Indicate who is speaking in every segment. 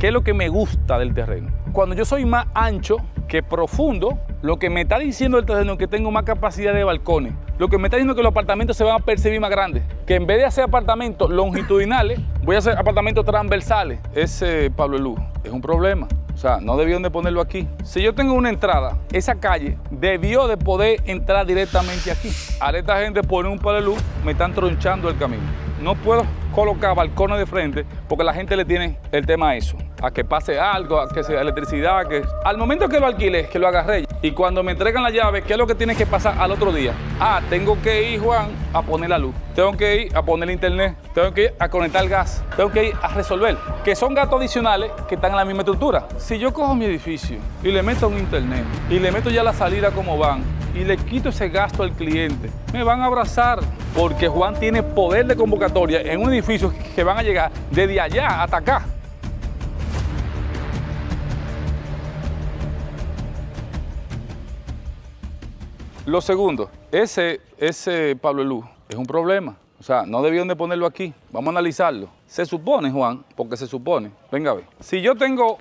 Speaker 1: ¿Qué es lo que me gusta del terreno? Cuando yo soy más ancho que profundo, lo que me está diciendo el terreno es que tengo más capacidad de balcones. Lo que me está diciendo es que los apartamentos se van a percibir más grandes. Que en vez de hacer apartamentos longitudinales, voy a hacer apartamentos transversales. Ese, Pablo Elú, es un problema. O sea, no debieron de ponerlo aquí. Si yo tengo una entrada, esa calle debió de poder entrar directamente aquí. Ahora esta gente pone un palo de luz, me están tronchando el camino. No puedo colocar balcones de frente porque la gente le tiene el tema a eso, a que pase algo, a que sea electricidad, que al momento que lo alquile, que lo agarré y cuando me entregan la llave, ¿qué es lo que tiene que pasar al otro día? Ah, tengo que ir, Juan, a poner la luz, tengo que ir a poner el internet, tengo que ir a conectar el gas, tengo que ir a resolver, que son gastos adicionales que están en la misma estructura. Si yo cojo mi edificio y le meto un internet y le meto ya la salida como van, y le quito ese gasto al cliente, me van a abrazar porque Juan tiene poder de convocatoria en un edificio que van a llegar desde allá hasta acá. Lo segundo, ese, ese Pablo Luz es un problema. O sea, no debieron de ponerlo aquí. Vamos a analizarlo. Se supone, Juan, porque se supone. Venga a ver. Si yo tengo,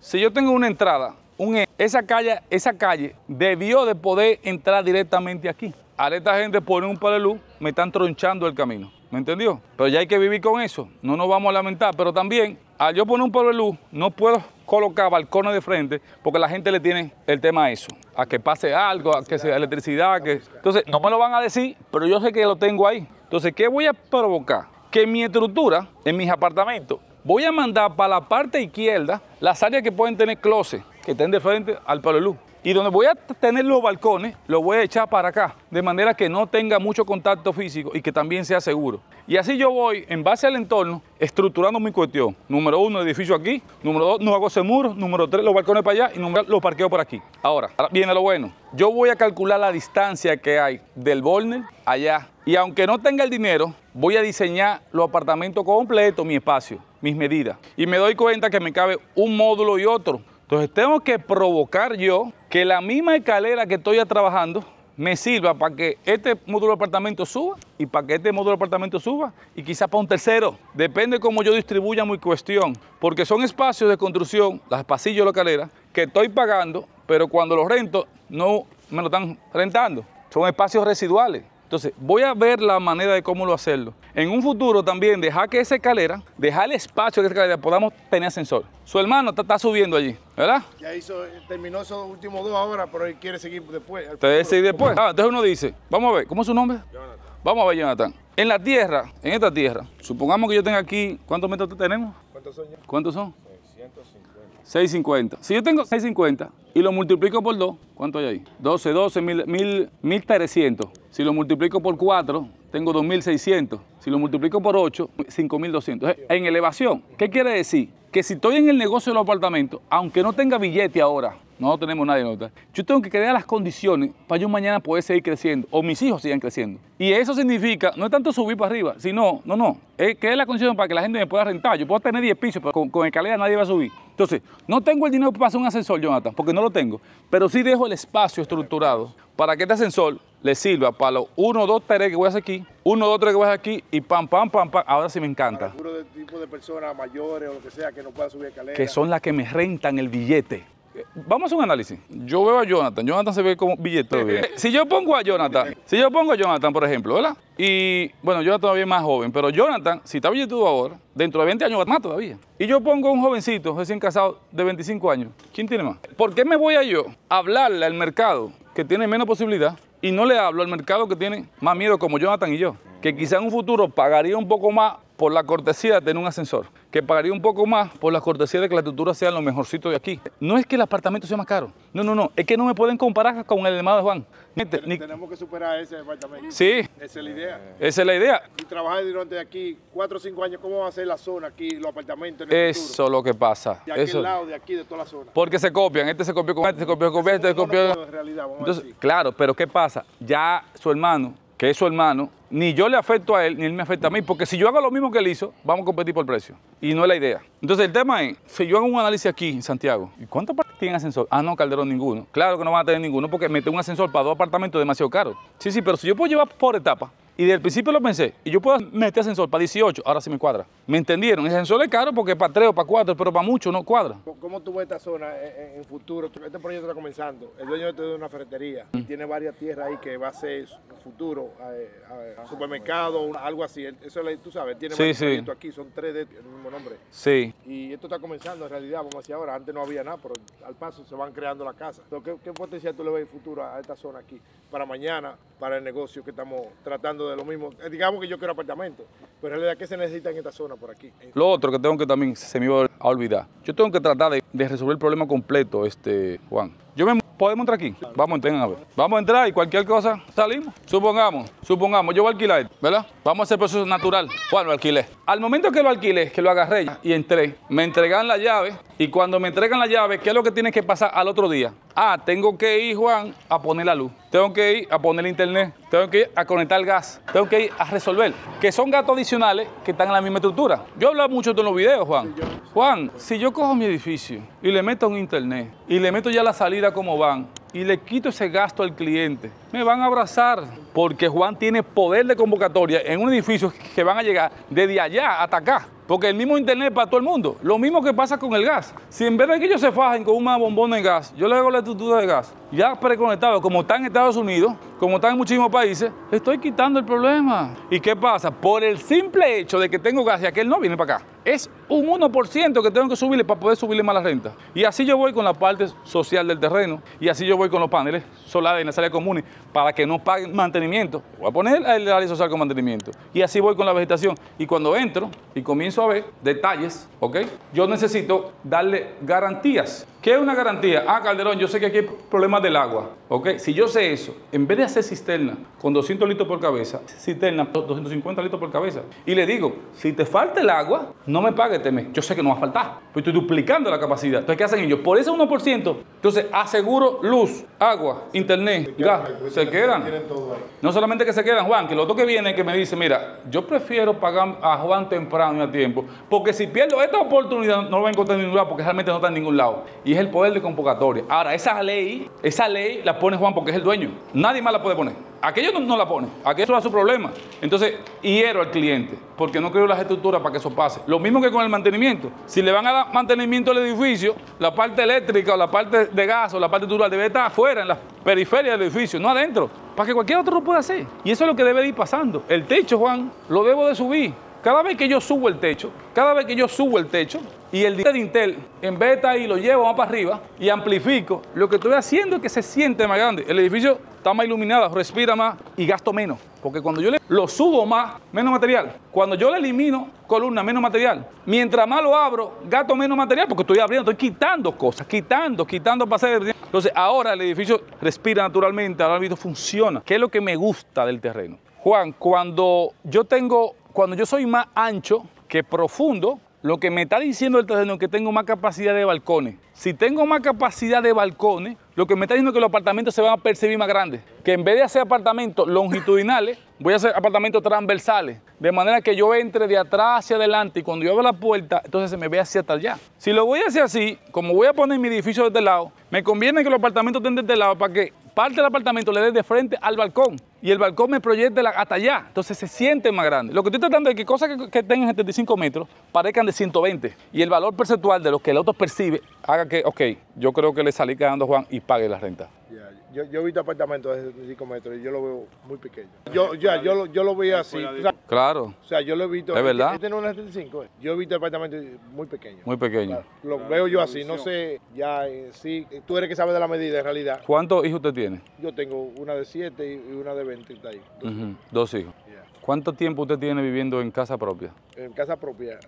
Speaker 1: si yo tengo una entrada un, esa, calle, esa calle debió de poder entrar directamente aquí. Ahora esta gente pone un palo de luz, me están tronchando el camino. ¿Me entendió? Pero ya hay que vivir con eso. No nos vamos a lamentar. Pero también, al yo poner un palo de luz, no puedo colocar balcones de frente porque la gente le tiene el tema a eso. A que pase algo, a que sea electricidad. Que... Entonces, no me lo van a decir, pero yo sé que lo tengo ahí. Entonces, ¿qué voy a provocar? Que mi estructura, en mis apartamentos, voy a mandar para la parte izquierda las áreas que pueden tener closet que estén de frente al palo de luz. Y donde voy a tener los balcones, los voy a echar para acá, de manera que no tenga mucho contacto físico y que también sea seguro. Y así yo voy, en base al entorno, estructurando mi cuestión. Número uno, edificio aquí. Número dos, no hago ese muro. Número tres, los balcones para allá. Y número los parqueo por aquí. Ahora, viene lo bueno. Yo voy a calcular la distancia que hay del Borner allá. Y aunque no tenga el dinero, voy a diseñar los apartamentos completos, mi espacio, mis medidas. Y me doy cuenta que me cabe un módulo y otro entonces tengo que provocar yo que la misma escalera que estoy trabajando me sirva para que este módulo de apartamento suba y para que este módulo de apartamento suba y quizás para un tercero. Depende cómo yo distribuya mi cuestión, porque son espacios de construcción, las pasillos de la escalera, que estoy pagando, pero cuando los rento no me lo están rentando. Son espacios residuales. Entonces, voy a ver la manera de cómo lo hacerlo. En un futuro también, dejar que esa escalera, dejar el espacio que esa escalera, podamos tener ascensor. Su hermano está, subiendo allí, ¿verdad?
Speaker 2: Ya hizo, terminó esos últimos dos ahora, pero él quiere seguir después.
Speaker 1: Quiere seguir después. Ah, entonces uno dice, vamos a ver, ¿cómo es su nombre? Jonathan. Vamos a ver, Jonathan. En la tierra, en esta tierra, supongamos que yo tenga aquí, ¿cuántos metros tenemos?
Speaker 2: ¿Cuántos son?
Speaker 1: ¿Cuántos son?
Speaker 2: 650.
Speaker 1: 650. Si yo tengo 650 y lo multiplico por 2, ¿cuánto hay ahí? 12, 12, 1300. Si lo multiplico por 4, tengo 2600. Si lo multiplico por 8, 5200. En elevación, ¿qué quiere decir? Que si estoy en el negocio de los apartamentos, aunque no tenga billete ahora, no tenemos nadie nota. Yo tengo que crear las condiciones para yo mañana poder seguir creciendo o mis hijos sigan creciendo. Y eso significa, no es tanto subir para arriba, sino, no, no, es que es la condición para que la gente me pueda rentar. Yo puedo tener 10 pisos, pero con, con escalera nadie va a subir. Entonces, no tengo el dinero para hacer un ascensor, Jonathan, porque no lo tengo, pero sí dejo el espacio estructurado para que este ascensor le sirva para los 1, 2, 3 que voy a hacer aquí, 1, 2, 3 que voy a hacer aquí y pam, pam, pam, pam. Ahora sí me encanta.
Speaker 2: Para el tipo de personas mayores o lo que sea que no puedan subir escalera.
Speaker 1: Que son las que me rentan el billete. Vamos a hacer un análisis. Yo veo a Jonathan. Jonathan se ve como billete Si yo pongo a Jonathan, si yo pongo a Jonathan, por ejemplo, ¿verdad? Y bueno, Jonathan todavía es más joven, pero Jonathan, si está billetudo ahora, dentro de 20 años va más todavía. Y yo pongo a un jovencito recién casado de 25 años. ¿Quién tiene más? ¿Por qué me voy a yo a hablarle al mercado que tiene menos posibilidad y no le hablo al mercado que tiene más miedo como Jonathan y yo? Que quizá en un futuro pagaría un poco más por la cortesía de tener un ascensor, que pagaría un poco más por la cortesía de que la estructura sea lo mejorcito de aquí. No es que el apartamento sea más caro, no, no, no, es que no me pueden comparar con el hermano de Juan.
Speaker 2: Tenemos que superar ese apartamento.
Speaker 1: Sí.
Speaker 2: Esa es la idea.
Speaker 1: Esa es la idea.
Speaker 2: Y trabajar durante aquí cuatro o cinco años, ¿cómo va a ser la zona aquí, los apartamentos?
Speaker 1: En el Eso es lo que pasa.
Speaker 2: De aquel lado, de aquí, de toda la zona.
Speaker 1: Porque se copian, este se copió con este, se copió con este, se copió. Entonces, claro, pero ¿qué pasa? Ya su hermano que es su hermano, ni yo le afecto a él, ni él me afecta a mí, porque si yo hago lo mismo que él hizo, vamos a competir por el precio. Y no es la idea. Entonces el tema es, si yo hago un análisis aquí en Santiago, ¿y cuántos tienen ascensor? Ah, no, Calderón, ninguno. Claro que no van a tener ninguno, porque mete un ascensor para dos apartamentos demasiado caro. Sí, sí, pero si yo puedo llevar por etapa, Y desde el principio lo pensé. Y yo puedo meter ascensor para 18, ahora sí me cuadra. ¿Me entendieron? El ascensor es caro porque para 3 o para 4, pero para mucho no cuadra.
Speaker 2: ¿Cómo- ¿Cómo tú ves esta zona en, en futuro? Este proyecto está comenzando. El dueño de una ferretería y tiene varias tierras ahí que va a ser futuro, eh, eh, supermercado, algo así. Eso tú sabes, tiene
Speaker 1: Sí,
Speaker 2: varios
Speaker 1: sí.
Speaker 2: proyectos aquí, son tres de el mismo nombre.
Speaker 1: Sí.
Speaker 2: Y esto está comenzando en realidad, vamos hacia ahora. Antes no había nada, pero al paso se van creando las casas. Entonces, ¿qué, qué potencial tú le ves en futuro a esta zona aquí? Para mañana, para el negocio que estamos tratando de lo mismo. Eh, digamos que yo quiero apartamento, pero en realidad, ¿qué se necesita en esta zona por aquí?
Speaker 1: Lo otro que tengo que también se me iba a olvidar. Yo tengo que tratar de, resolver el problema completo, este, Juan. Yo me podemos entrar aquí. Vamos a ver. Vamos a entrar y cualquier cosa salimos. Supongamos, supongamos, yo voy a alquilar, ¿verdad? Vamos a hacer proceso natural. Bueno, lo alquilé. Al momento que lo alquilé, que lo agarré y entré, me entregan la llave y cuando me entregan la llave, ¿qué es lo que tiene que pasar al otro día? Ah, tengo que ir, Juan, a poner la luz. Tengo que ir a poner el internet. Tengo que ir a conectar el gas. Tengo que ir a resolver. Que son gastos adicionales que están en la misma estructura. Yo hablo mucho de los videos, Juan. Juan, si yo cojo mi edificio y le meto un internet y le meto ya la salida como van y le quito ese gasto al cliente, me van a abrazar porque Juan tiene poder de convocatoria en un edificio que van a llegar desde allá hasta acá. Porque el mismo internet para todo el mundo. Lo mismo que pasa con el gas. Si en vez de que ellos se fajen con una bombona de gas, yo le hago la estructura de gas, ya preconectado, como está en Estados Unidos, como está en muchísimos países, estoy quitando el problema. ¿Y qué pasa? Por el simple hecho de que tengo gas y aquel no viene para acá. Es un 1% que tengo que subirle para poder subirle más la renta. Y así yo voy con la parte social del terreno. Y así yo voy con los paneles solares en las áreas comunes para que no paguen mantenimiento. Voy a poner el área social con mantenimiento. Y así voy con la vegetación. Y cuando entro y comienzo a ver detalles, ¿ok? Yo necesito darle garantías. ¿Qué es una garantía? Ah, Calderón, yo sé que aquí hay problemas del agua, ¿ok? Si yo sé eso, en vez de hacer cisterna con 200 litros por cabeza, cisterna 250 litros por cabeza, y le digo, si te falta el agua, no me pague este mes. Yo sé que no va a faltar, pues estoy duplicando la capacidad. Entonces, ¿qué hacen ellos? Por ese 1%, entonces aseguro luz, agua, internet, gas, se quedan.
Speaker 2: Todo ahí.
Speaker 1: No solamente que se quedan, Juan, que lo otro que viene es que me dice, mira, yo prefiero pagar a Juan temprano y a tiempo, porque si pierdo esta oportunidad no lo voy a encontrar en ningún lado, porque realmente no está en ningún lado. Y es el poder de convocatoria. Ahora, esa ley, esa ley la pone Juan porque es el dueño. Nadie más la puede poner. Aquello no, la pone. Aquello es su problema. Entonces, hiero al cliente, porque no creo las estructuras para que eso pase. Lo mismo que con el mantenimiento. Si le van a dar mantenimiento al edificio, la parte eléctrica o la parte de gas o la parte estructural debe estar afuera, en la periferia del edificio, no adentro, para que cualquier otro lo pueda hacer. Y eso es lo que debe de ir pasando. El techo, Juan, lo debo de subir. Cada vez que yo subo el techo, cada vez que yo subo el techo y el de Intel, en vez de estar ahí, lo llevo más para arriba y amplifico, lo que estoy haciendo es que se siente más grande. El edificio está más iluminado, respira más y gasto menos. Porque cuando yo lo subo más, menos material. Cuando yo le elimino columna, menos material. Mientras más lo abro, gasto menos material porque estoy abriendo, estoy quitando cosas, quitando, quitando para hacer. Entonces ahora el edificio respira naturalmente, ahora el edificio funciona. ¿Qué es lo que me gusta del terreno? Juan, cuando yo tengo, cuando yo soy más ancho que profundo, lo que me está diciendo el terreno es que tengo más capacidad de balcones. Si tengo más capacidad de balcones, lo que me está diciendo es que los apartamentos se van a percibir más grandes. Que en vez de hacer apartamentos longitudinales, voy a hacer apartamentos transversales. De manera que yo entre de atrás hacia adelante y cuando yo abro la puerta, entonces se me ve hacia allá. Si lo voy a hacer así, como voy a poner mi edificio de este lado, me conviene que los apartamentos estén de este lado para que parte del apartamento le dé de frente al balcón y el balcón me proyecte hasta allá. Entonces se siente más grande. Lo que estoy tratando es que cosas que, que tengan 75 metros parezcan de 120 y el valor percentual de lo que el otro percibe haga que, ok, yo creo que le salí quedando Juan y pague la renta.
Speaker 2: Yo, yo he visto apartamentos de 75 metros y yo lo veo muy pequeño. Yo, ya, yo, lo- yo lo veía así. O sea,
Speaker 1: Claro,
Speaker 2: o sea, yo lo he visto.
Speaker 1: ¿Es verdad?
Speaker 2: Este no es un 75. eh. Yo he visto apartamentos muy pequeños.
Speaker 1: muy pequeño.
Speaker 2: Lo veo yo así. No sé, ya eh, sí. Tú eres que sabes de la medida en realidad.
Speaker 1: ¿Cuántos hijos usted tiene?
Speaker 2: Yo tengo una de 7 y una de 20 está ahí.
Speaker 1: Ujú, Dos hijos. ¿Cuánto tiempo usted tiene viviendo en casa propia?
Speaker 2: En casa propia,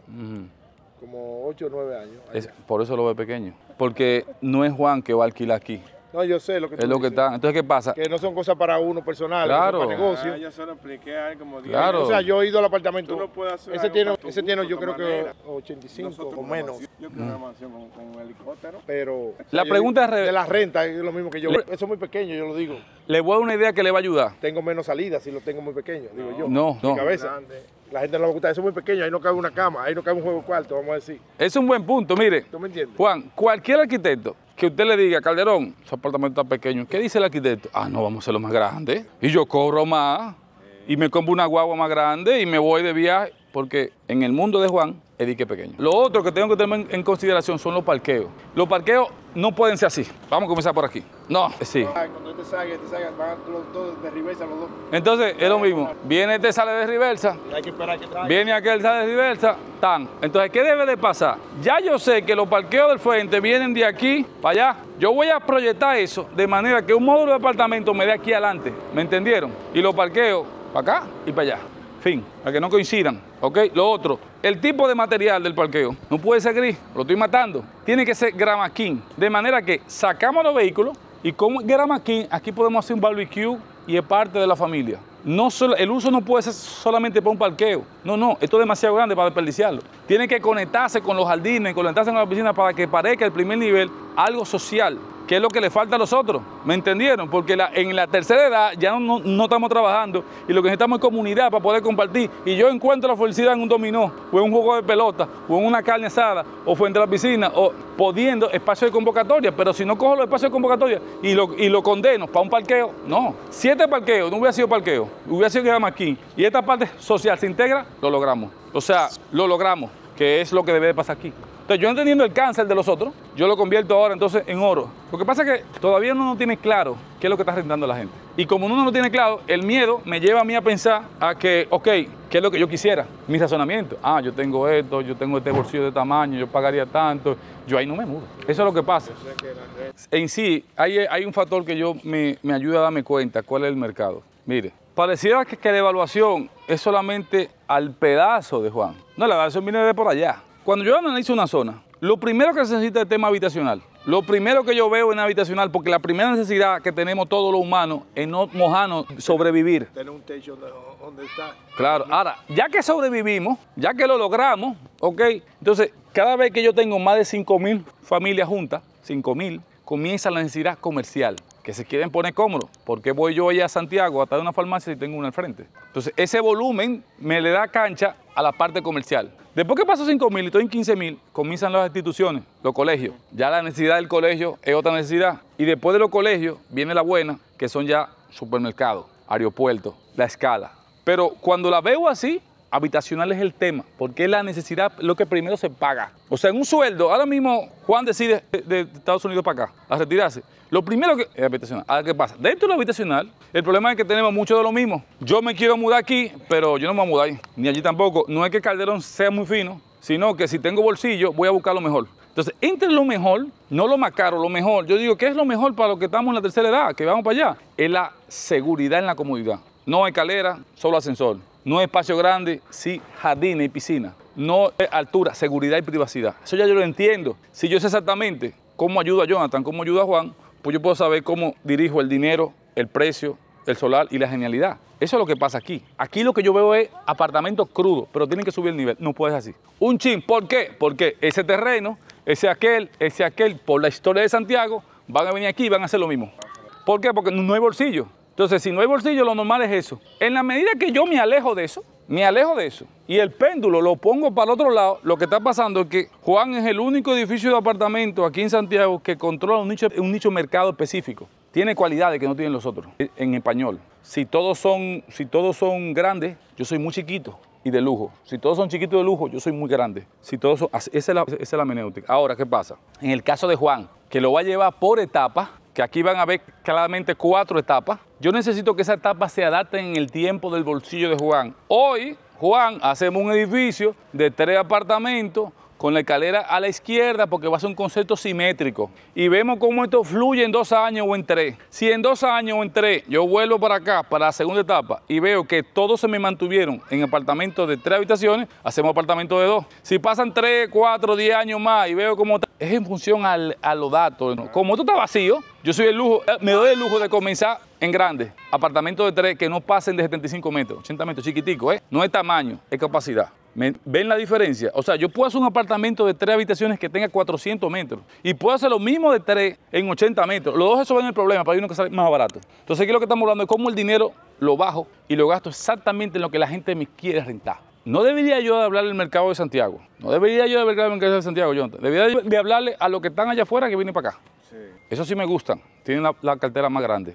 Speaker 2: como 8 o 9 años.
Speaker 1: Es- por eso lo ve pequeño. Porque no es Juan que va a alquilar aquí.
Speaker 2: No, yo sé lo que tú
Speaker 1: Es lo que
Speaker 2: dices.
Speaker 1: está. Entonces, ¿qué pasa?
Speaker 2: Que no son cosas para uno personal,
Speaker 1: Claro.
Speaker 2: son para negocio.
Speaker 3: Ah, yo se lo expliqué a él como 10
Speaker 1: Claro.
Speaker 2: O sea, yo he ido al apartamento.
Speaker 3: Tú no puedes hacer
Speaker 2: ese tiene, ese tiene yo creo que
Speaker 3: manera.
Speaker 2: 85
Speaker 3: Nosotros
Speaker 2: o menos.
Speaker 3: mansión- Yo quiero una mansión con, con un helicóptero.
Speaker 2: Pero o sea,
Speaker 1: La
Speaker 2: yo
Speaker 1: pregunta
Speaker 2: digo,
Speaker 1: es re-
Speaker 2: de la renta es lo mismo que yo.
Speaker 1: Le-
Speaker 2: Eso es muy pequeño, yo lo digo.
Speaker 1: Le voy a dar una idea que le va a ayudar.
Speaker 2: Tengo menos salidas si lo tengo muy pequeño, digo yo.
Speaker 1: No,
Speaker 2: Mi
Speaker 1: no.
Speaker 2: cabeza.
Speaker 3: Grande.
Speaker 2: La gente no le va a gustar, eso es muy pequeño, ahí no cabe una cama, ahí no cabe un juego de cuarto, vamos a decir.
Speaker 1: Es un buen punto. Mire,
Speaker 2: ¿Tú me entiendes?
Speaker 1: Juan, cualquier arquitecto que usted le diga, Calderón, su apartamento está pequeño, ¿qué dice el arquitecto? Ah, no, vamos a hacerlo más grande. Y yo cobro más. y me compro una guagua más grande y me voy de viaje, porque en el mundo de Juan dique pequeño. Lo otro que tengo que tener en- consideración son los parqueos. Los parqueos no pueden ser así. Vamos a comenzar por aquí. No, sí.
Speaker 2: Cuando este salga, este salga, van todos de reversa los dos.
Speaker 1: Entonces es lo mismo. Viene este sale de reversa,
Speaker 2: Y hay que esperar que traiga.
Speaker 1: viene aquel sale de reversa, tan. Entonces, ¿qué debe de pasar? Ya yo sé que los parqueos del frente vienen de aquí para allá. Yo voy a proyectar eso de manera que un módulo de apartamento me dé aquí adelante. ¿Me entendieron? Y los parqueos para acá y para allá. Fin, para que no coincidan. ¿Ok? Lo otro, el tipo de material del parqueo no puede ser gris, lo estoy matando. Tiene que ser gramaquín. De manera que sacamos los vehículos y es gramaquín, aquí podemos hacer un barbecue y es parte de la familia. No solo, el uso no puede ser solamente para un parqueo. No, no, esto es demasiado grande para desperdiciarlo. Tiene que conectarse con los jardines, conectarse con la piscina para que parezca el primer nivel algo social, que es lo que le falta a los otros. ¿Me entendieron? Porque en la tercera edad ya no, estamos trabajando y lo que necesitamos es comunidad para poder compartir. Y yo encuentro la felicidad en un dominó, o en un juego de pelota, o en una carne asada, o frente a la piscina, o pudiendo espacio de convocatoria. Pero si no cojo los espacios de convocatoria y lo, condeno para un parqueo, no. Si este parqueo no hubiera sido parqueo, hubiera sido que aquí y esta parte social se integra, lo logramos. O sea, lo logramos, que es lo que debe de pasar aquí. Entonces, yo entendiendo el cáncer de los otros, yo lo convierto ahora entonces en oro. Lo que pasa es que todavía uno no tiene claro qué es lo que está rentando la gente. Y como uno no lo tiene claro, el miedo me lleva a mí a pensar a que, ok, ¿qué es lo que yo quisiera? Mi razonamiento. Ah, yo tengo esto, yo tengo este bolsillo de tamaño, yo pagaría tanto. Yo ahí no me mudo. Eso es lo que pasa. En sí, hay, hay un factor que yo me, me ayuda a darme cuenta cuál es el mercado. Mire, pareciera que, que la evaluación es solamente al pedazo de Juan. No, la evaluación viene de por allá. Cuando yo analizo una zona, lo primero que se necesita es el tema habitacional. Lo primero que yo veo en habitacional, porque la primera necesidad que tenemos todos los humanos es no mojarnos, sobrevivir.
Speaker 2: Tener un techo donde, está.
Speaker 1: Claro, ahora, ya que sobrevivimos, ya que lo logramos, ¿ok? Entonces, cada vez que yo tengo más de 5 mil familias juntas, 5 mil, comienza la necesidad comercial, que se quieren poner cómodos. ¿Por qué voy yo allá a Santiago hasta de una farmacia si tengo una al frente? Entonces, ese volumen me le da cancha a la parte comercial. Después que paso 5 mil y estoy en 15 mil, comienzan las instituciones, los colegios. Ya la necesidad del colegio es otra necesidad. Y después de los colegios viene la buena, que son ya supermercados, aeropuertos, la escala. Pero cuando la veo así, habitacional es el tema, porque es la necesidad lo que primero se paga. O sea, en un sueldo, ahora mismo Juan decide de, Estados Unidos para acá, a retirarse. Lo primero que es habitacional. Ahora, ¿qué pasa? Dentro de la habitacional, el problema es que tenemos mucho de lo mismo. Yo me quiero mudar aquí, pero yo no me voy a mudar ahí, ni allí tampoco. No es que Calderón sea muy fino, sino que si tengo bolsillo, voy a buscar lo mejor. Entonces, entre lo mejor, no lo más caro, lo mejor. Yo digo, ¿qué es lo mejor para los que estamos en la tercera edad, que vamos para allá? Es la seguridad en la comodidad. No escalera, solo ascensor. No espacio grande, sí jardines y piscina. No altura, seguridad y privacidad. Eso ya yo lo entiendo. Si yo sé exactamente cómo ayudo a Jonathan, cómo ayudo a Juan, pues yo puedo saber cómo dirijo el dinero, el precio, el solar y la genialidad. Eso es lo que pasa aquí. Aquí lo que yo veo es apartamentos crudos, pero tienen que subir el nivel. No puede ser así. Un chin, ¿por qué? Porque ese terreno, ese aquel, ese aquel, por la historia de Santiago, van a venir aquí y van a hacer lo mismo. ¿Por qué? Porque no hay bolsillo. Entonces, si no hay bolsillo, lo normal es eso. En la medida que yo me alejo de eso, me alejo de eso, y el péndulo lo pongo para el otro lado, lo que está pasando es que Juan es el único edificio de apartamentos aquí en Santiago que controla un nicho, un nicho mercado específico. Tiene cualidades que no tienen los otros, en español. Si todos son, si todos son grandes, yo soy muy chiquito y de lujo. Si todos son chiquitos de lujo, yo soy muy grande. Si todos son, esa es la, esa es la. Ahora, ¿qué pasa? En el caso de Juan, que lo va a llevar por etapas, que aquí van a ver claramente cuatro etapas, yo necesito que esas etapas se adapten en el tiempo del bolsillo de Juan. Hoy, Juan, hacemos un edificio de tres apartamentos con la escalera a la izquierda porque va a ser un concepto simétrico. Y vemos cómo esto fluye en dos años o en tres. Si en dos años o en tres yo vuelvo para acá, para la segunda etapa, y veo que todos se me mantuvieron en apartamentos de tres habitaciones, hacemos apartamentos de dos. Si pasan tres, cuatro, diez años más y veo cómo... Es en función al- a los datos. Como esto está vacío, yo soy el lujo, eh, me doy el lujo de comenzar en grande. Apartamentos de tres que no pasen de 75 metros, 80 metros, chiquitico, ¿eh? No es tamaño, es capacidad. ¿Me- ¿Ven la diferencia? O sea, yo puedo hacer un apartamento de tres habitaciones que tenga 400 metros y puedo hacer lo mismo de tres en 80 metros. Los dos resuelven el problema, hay uno que sale más barato. Entonces, aquí lo que estamos hablando es cómo el dinero lo bajo y lo gasto exactamente en lo que la gente me quiere rentar. No debería yo de hablarle al mercado de Santiago. No debería yo de hablarle al mercado de Santiago, Jonathan. Debería yo de hablarle a los que están allá afuera que vienen para acá. Eso sí me gustan. Tienen la, la cartera más grande.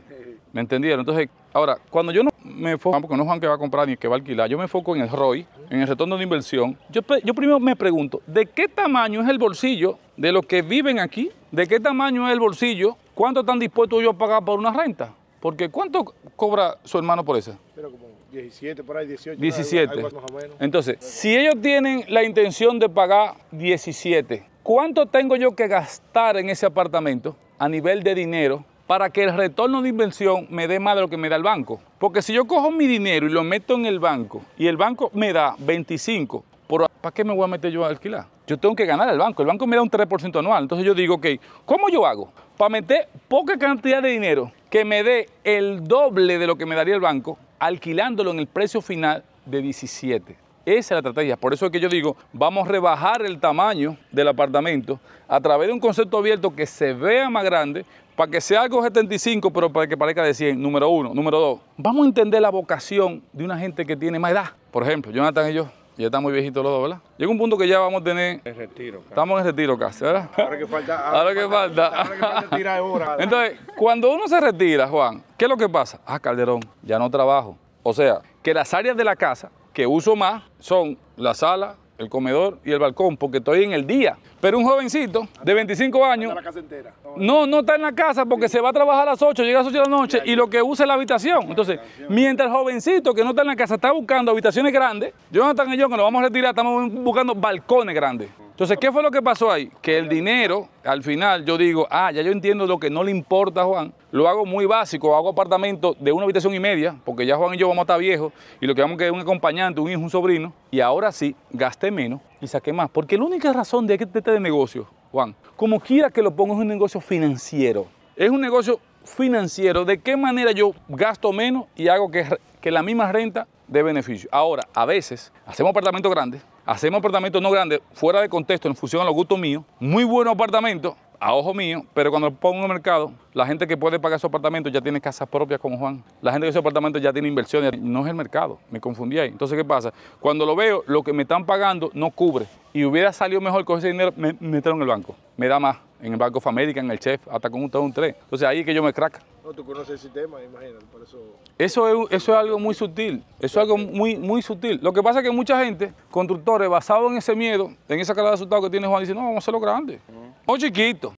Speaker 1: ¿Me entendieron? Entonces, ahora, cuando yo no me enfoco, porque no es Juan que va a comprar ni que va a alquilar, yo me enfoco en el ROI, en el retorno de inversión. Yo, yo primero me pregunto, ¿de qué tamaño es el bolsillo de los que viven aquí? ¿De qué tamaño es el bolsillo? ¿Cuánto están dispuestos yo a pagar por una renta? Porque ¿cuánto cobra su hermano por eso?
Speaker 2: Pero como 17, por ahí 18.
Speaker 1: 17.
Speaker 2: algo más o menos.
Speaker 1: Entonces, si ellos tienen la intención de pagar 17, ¿cuánto tengo yo que gastar en ese apartamento a nivel de dinero para que el retorno de inversión me dé más de lo que me da el banco? Porque si yo cojo mi dinero y lo meto en el banco y el banco me da 25, por- ¿para qué me voy a meter yo a alquilar? Yo tengo que ganar al banco. El banco me da un 3% anual. Entonces yo digo, ok, ¿cómo yo hago? Para meter poca cantidad de dinero que me dé el doble de lo que me daría el banco, alquilándolo en el precio final de 17. Esa es la estrategia. Por eso es que yo digo, vamos a rebajar el tamaño del apartamento a través de un concepto abierto que se vea más grande, para que sea algo 75, pero para que parezca de 100, número uno. Número dos, vamos a entender la vocación de una gente que tiene más edad. Por ejemplo, Jonathan y yo, ya estamos muy viejitos los dos, ¿verdad? Llega un punto que ya vamos a tener,
Speaker 3: El retiro.
Speaker 1: estamos en retiro casi, ¿verdad?
Speaker 2: Ahora que falta.
Speaker 1: Ahora que falta.
Speaker 2: Ahora que falta tirar hora.
Speaker 1: Entonces, cuando uno se retira, Juan, ¿qué es lo que pasa? Ah, Calderón, ya no trabajo. O sea, que las áreas de la casa que uso más son la sala, el comedor y el balcón, porque estoy en el día. Pero un jovencito de 25 años
Speaker 2: la casa entera.
Speaker 1: no, no está en la casa porque se va a trabajar a las 8, llega a las 8 de la noche y lo que usa es la habitación. Entonces, mientras el jovencito que no está en la casa está buscando habitaciones grandes, Jonathan y yo que nos vamos a retirar estamos buscando balcones grandes. Entonces, ¿qué fue lo que pasó ahí? Que el dinero, al final, yo digo, ah, ya yo entiendo lo que no le importa a Juan. Lo hago muy básico, hago apartamento de una habitación y media, porque ya Juan y yo vamos a estar viejos y lo que vamos a querer es un acompañante, un hijo, un sobrino. Y ahora sí, gasté menos y saqué más. Porque la única razón de este este negocio, Juan, como quiera que lo ponga, es un negocio financiero. Es un negocio financiero. ¿De qué manera yo gasto menos y hago que, que la misma renta dé beneficio? Ahora, a veces hacemos apartamentos grandes, hacemos apartamentos no grandes, fuera de contexto, en función a los gustos míos, muy buenos apartamentos, a ojo mío, pero cuando lo pongo en el mercado, la gente que puede pagar esos apartamentos ya tiene casas propias como Juan. La gente que esos apartamentos ya tiene inversiones, no es el mercado, me confundí ahí. Entonces, ¿qué pasa? Cuando lo veo, lo que me están pagando no cubre. Y hubiera salido mejor con ese dinero, me meterlo en el banco. Me da más, en el Banco of America, en el Chef, hasta con un 3, un 3. Entonces ahí es que yo me crack.
Speaker 2: No, tú conoces el sistema, imagínate, por eso.
Speaker 1: Eso es, eso es algo muy sutil, eso es algo muy, muy sutil. Lo que pasa es que mucha gente, constructores, basados en ese miedo, en esa cara de asustado que tiene Juan, dicen, no, vamos a hacerlo grande. O chiquito,